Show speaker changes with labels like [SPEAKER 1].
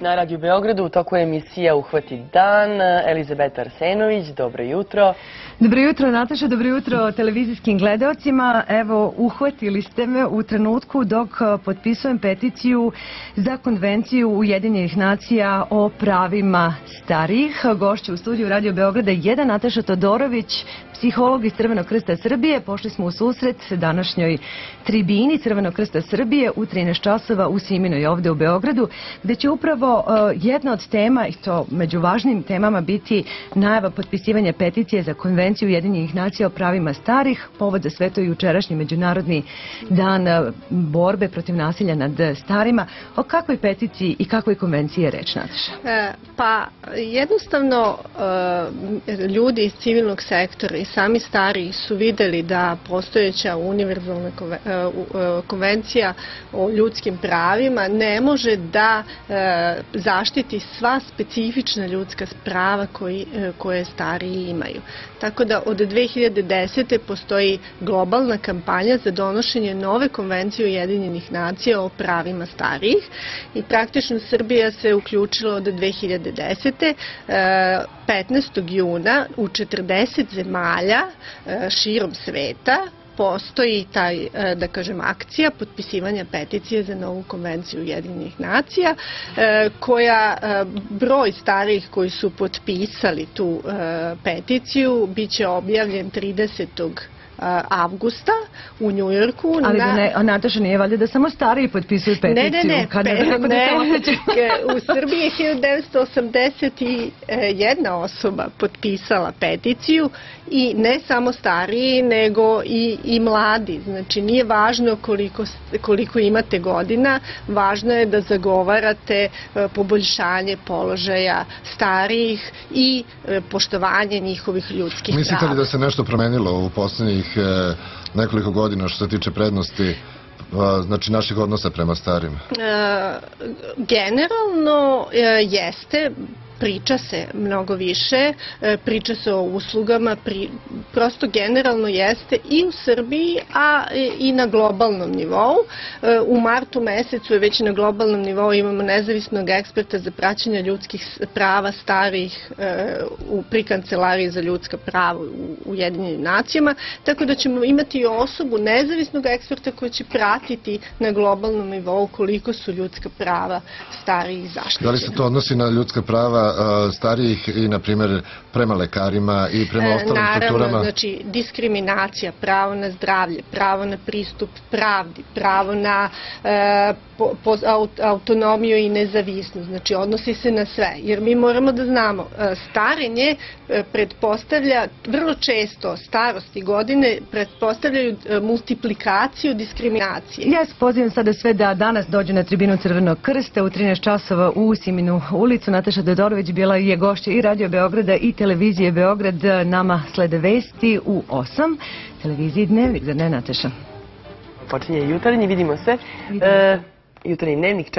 [SPEAKER 1] Na Radio Beogradu u toku emisija Uhvati dan. Elizabeta Arsenović, dobro jutro.
[SPEAKER 2] Dobro jutro Nataša, dobro jutro televizijskim gledalcima. Evo, uhvatili ste me u trenutku dok potpisujem peticiju za konvenciju Ujedinjenih nacija o pravima starijih. Gošće u studiju Radio Beograda jedan Nataša Todorović, psiholog iz Crvenog krsta Srbije. Pošli smo u susret današnjoj tribini Crvenog krsta Srbije u 13 časova u Siminoj ovde u Beogradu, gde će upravo jedna od tema, i to među važnim temama, biti najava potpisivanja peticije za konvenciju Ujedinjenih nacija o pravima starih. Povod za sve to jučerašnji međunarodni dan borbe protiv nasilja nad starima. O kakvoj peticiji i kakvoj konvenciji je reč, Nataša?
[SPEAKER 3] E, pa jednostavno ljudi iz civilnog sektora i sami stari su videli da postojeća univerzalna konvencija o ljudskim pravima ne može da zaštiti sva specifična ljudska prava koji, koje stariji imaju. Tako da od 2010. postoji globalna kampanja za donošenje nove konvencije Ujedinjenih nacija o pravima starijih i praktično Srbija se uključila od 2010. 15. juna u 40 zemalja širom sveta postoji taj, da kažem, akcija potpisivanja peticije za novu konvenciju Ujedinjenih nacija, koja broj starijih koji su potpisali tu peticiju biće objavljen 30 avgusta u Njujorku.
[SPEAKER 2] Ali na... da ne, Nataša nije valjda da samo stariji potpisuju peticiju?
[SPEAKER 3] Ne, ne, ne. Pe,
[SPEAKER 2] ne,
[SPEAKER 3] ne. u Srbiji je 1981 osoba potpisala peticiju i ne samo stariji, nego i, i mladi. Znači, nije važno koliko, koliko imate godina, važno je da zagovarate poboljšanje položaja starijih i poštovanje njihovih ljudskih
[SPEAKER 4] Mislite
[SPEAKER 3] prava.
[SPEAKER 4] li da se nešto promenilo u poslednjih nekoliko godina što se tiče prednosti znači naših odnosa prema starima?
[SPEAKER 3] Generalno jeste, priča se mnogo više, priča se o uslugama, pri, prosto generalno jeste i u Srbiji, a i na globalnom nivou. U martu mesecu je već na globalnom nivou imamo nezavisnog eksperta za praćenje ljudskih prava starih u, pri Kancelariji za ljudska prava u Ujedinjenim nacijama, tako da ćemo imati osobu nezavisnog eksperta koji će pratiti na globalnom nivou koliko su ljudska prava starijih zaštićena.
[SPEAKER 4] Da li se to odnosi na ljudska prava starijih i, na primjer, prema lekarima i prema ostalim
[SPEAKER 3] Naravno,
[SPEAKER 4] strukturama?
[SPEAKER 3] Naravno, znači diskriminacija, pravo na zdravlje, pravo na pristup pravdi, pravo na e, po, po, autonomiju i nezavisnost, znači odnosi se na sve. Jer mi moramo da znamo, starenje pretpostavlja, vrlo često starosti godine pretpostavljaju multiplikaciju diskriminacije.
[SPEAKER 2] Ja se pozivam sada sve da danas dođe na tribinu Crvenog krsta u 13 časova u Siminu ulicu. Nataša Dedorović bila je gošća i Radio Beograda i televizije Beograd. Nama slede vesti u 8. Televiziji Dnevnik, zar ne Nataša?
[SPEAKER 1] Počinje jutarnji, vidimo se. Vidimo. E, jutarnji dnevnik